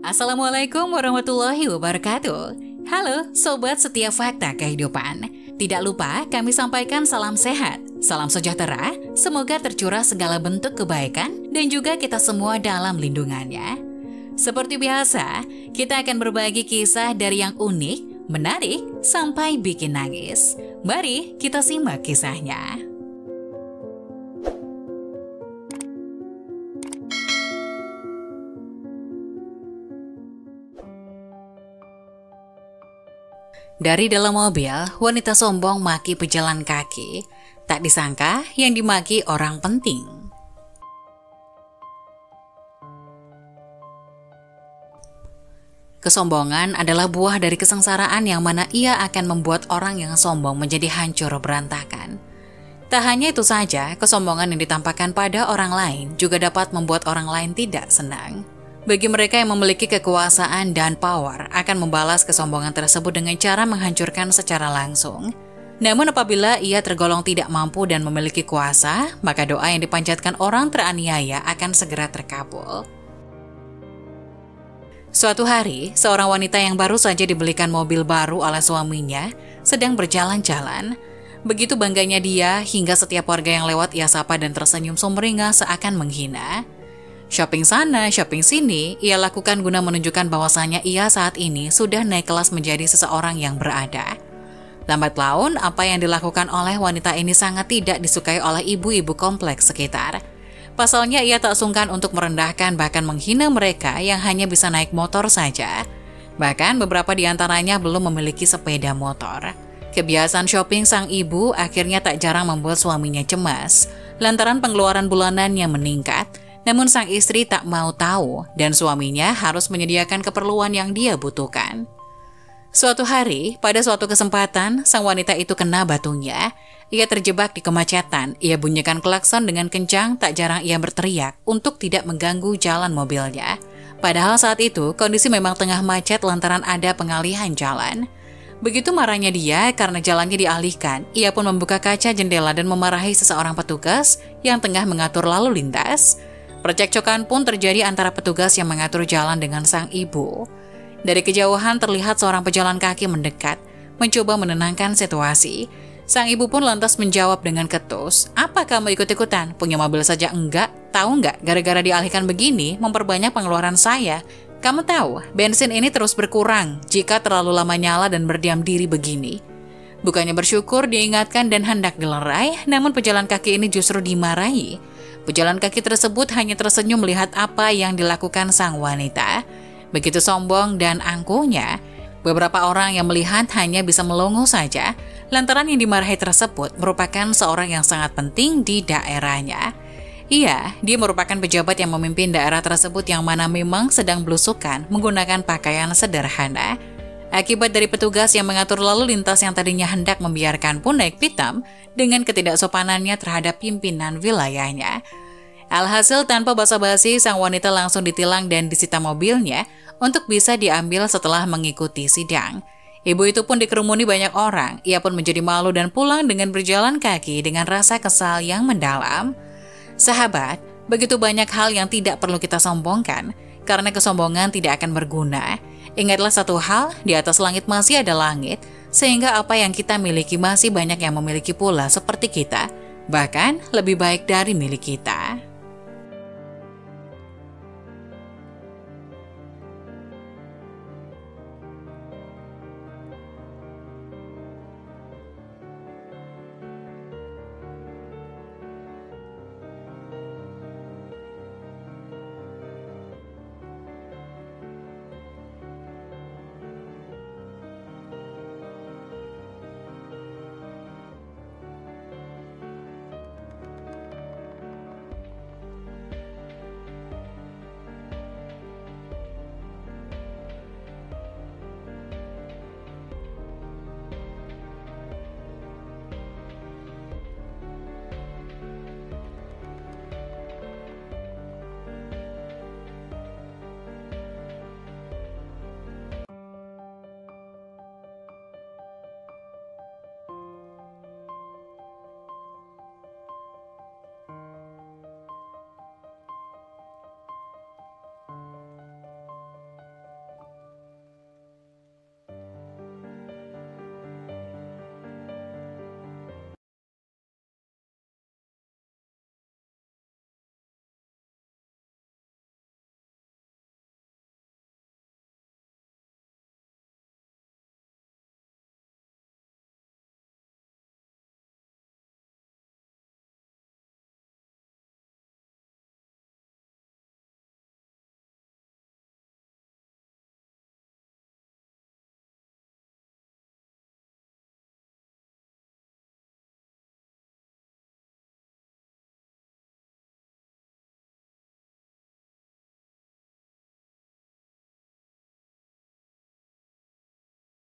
Assalamualaikum warahmatullahi wabarakatuh. Halo Sobat Setiap Fakta Kehidupan. Tidak lupa kami sampaikan salam sehat, salam sejahtera, semoga tercurah segala bentuk kebaikan dan juga kita semua dalam lindungannya. Seperti biasa, kita akan berbagi kisah dari yang unik, menarik, sampai bikin nangis. Mari kita simak kisahnya. Dari dalam mobil, wanita sombong maki pejalan kaki. Tak disangka yang dimaki orang penting. Kesombongan adalah buah dari kesengsaraan yang mana ia akan membuat orang yang sombong menjadi hancur berantakan. Tak hanya itu saja, kesombongan yang ditampakkan pada orang lain juga dapat membuat orang lain tidak senang. Bagi mereka yang memiliki kekuasaan dan power, akan membalas kesombongan tersebut dengan cara menghancurkan secara langsung. Namun apabila ia tergolong tidak mampu dan memiliki kuasa, maka doa yang dipanjatkan orang teraniaya akan segera terkabul. Suatu hari, seorang wanita yang baru saja dibelikan mobil baru oleh suaminya sedang berjalan-jalan. Begitu bangganya dia hingga setiap warga yang lewat ia sapa dan tersenyum sumringah seakan menghina. Shopping sana, shopping sini, ia lakukan guna menunjukkan bahwasanya ia saat ini sudah naik kelas menjadi seseorang yang berada. Lambat laun, apa yang dilakukan oleh wanita ini sangat tidak disukai oleh ibu-ibu kompleks sekitar. Pasalnya ia tak sungkan untuk merendahkan bahkan menghina mereka yang hanya bisa naik motor saja. Bahkan beberapa di antaranya belum memiliki sepeda motor. Kebiasaan shopping sang ibu akhirnya tak jarang membuat suaminya cemas, lantaran pengeluaran bulanannya meningkat, namun sang istri tak mau tahu dan suaminya harus menyediakan keperluan yang dia butuhkan. Suatu hari, pada suatu kesempatan, sang wanita itu kena batunya. Ia terjebak di kemacetan. Ia bunyikan klakson dengan kencang, tak jarang ia berteriak untuk tidak mengganggu jalan mobilnya. Padahal saat itu, kondisi memang tengah macet lantaran ada pengalihan jalan. Begitu marahnya dia karena jalannya dialihkan, ia pun membuka kaca jendela dan memarahi seseorang petugas yang tengah mengatur lalu lintas. Percekcokan pun terjadi antara petugas yang mengatur jalan dengan sang ibu. Dari kejauhan terlihat seorang pejalan kaki mendekat, mencoba menenangkan situasi. Sang ibu pun lantas menjawab dengan ketus, apa kamu ikut-ikutan? Punya mobil saja enggak? Tahu enggak, gara-gara dialihkan begini, memperbanyak pengeluaran saya. Kamu tahu, bensin ini terus berkurang jika terlalu lama nyala dan berdiam diri begini. Bukannya bersyukur diingatkan dan hendak dilerai, namun pejalan kaki ini justru dimarahi. Pejalan kaki tersebut hanya tersenyum melihat apa yang dilakukan sang wanita. Begitu sombong dan angkuhnya, beberapa orang yang melihat hanya bisa melongo saja, lantaran yang dimarahi tersebut merupakan seorang yang sangat penting di daerahnya. Iya, dia merupakan pejabat yang memimpin daerah tersebut yang mana memang sedang belusukan menggunakan pakaian sederhana. Akibat dari petugas yang mengatur lalu lintas yang tadinya hendak membiarkan pun naik pitam, dengan ketidaksopanannya terhadap pimpinan wilayahnya. Alhasil tanpa basa-basi, sang wanita langsung ditilang dan disita mobilnya untuk bisa diambil setelah mengikuti sidang. Ibu itu pun dikerumuni banyak orang, ia pun menjadi malu dan pulang dengan berjalan kaki dengan rasa kesal yang mendalam. Sahabat, begitu banyak hal yang tidak perlu kita sombongkan, karena kesombongan tidak akan berguna. Ingatlah satu hal, di atas langit masih ada langit, sehingga apa yang kita miliki masih banyak yang memiliki pula seperti kita, bahkan lebih baik dari milik kita.